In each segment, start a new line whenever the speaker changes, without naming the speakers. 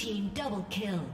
Team double kill.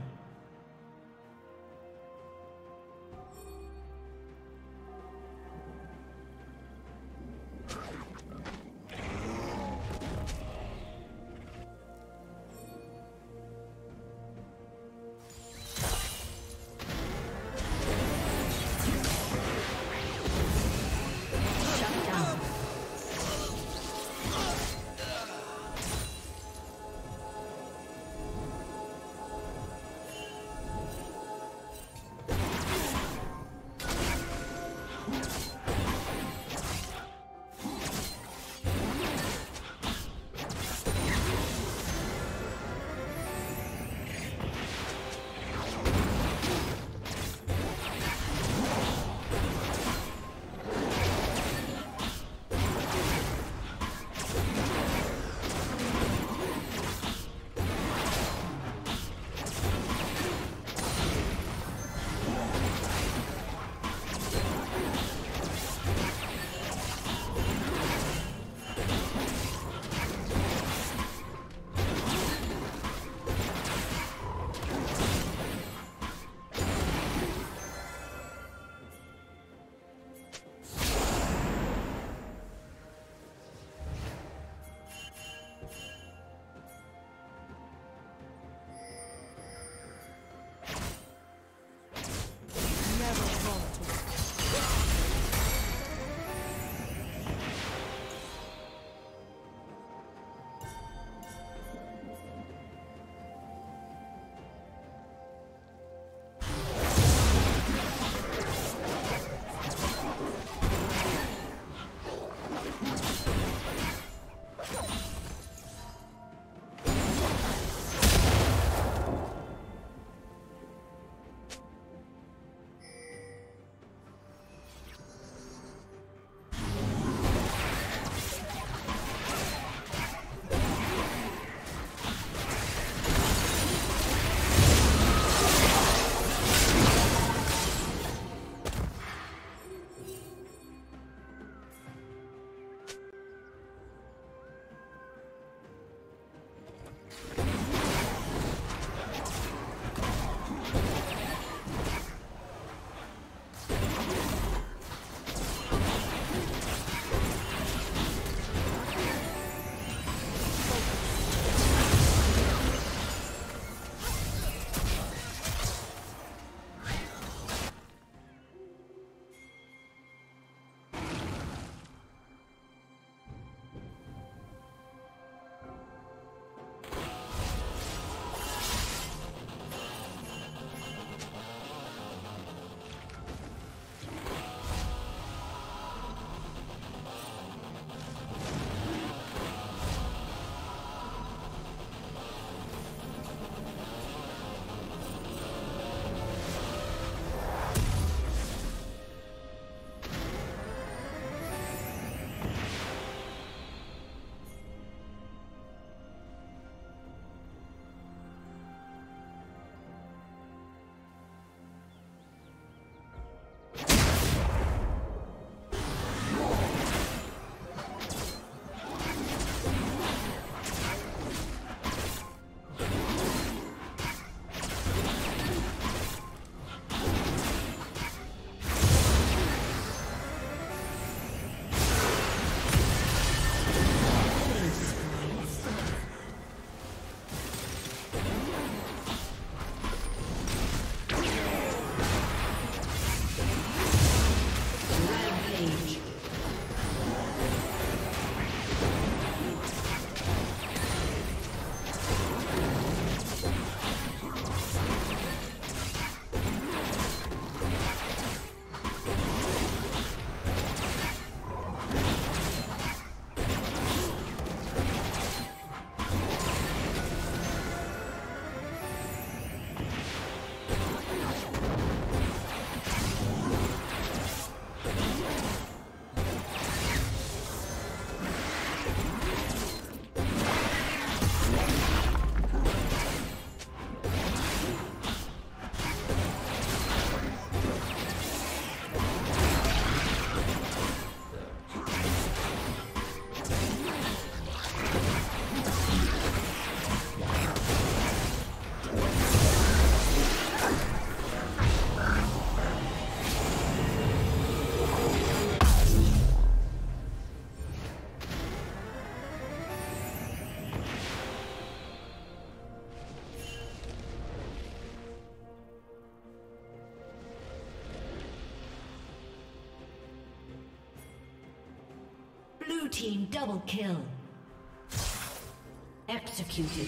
Team double kill. Executed.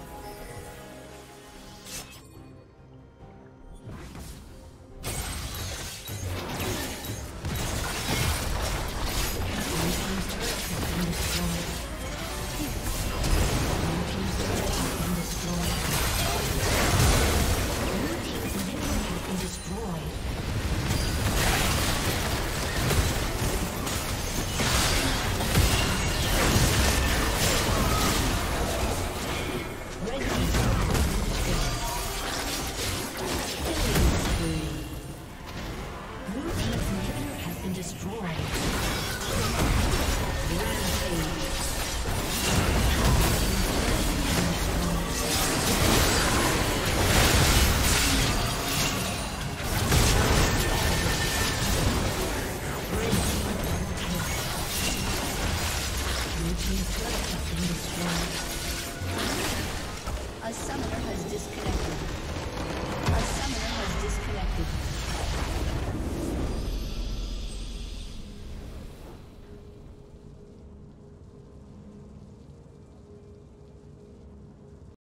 Has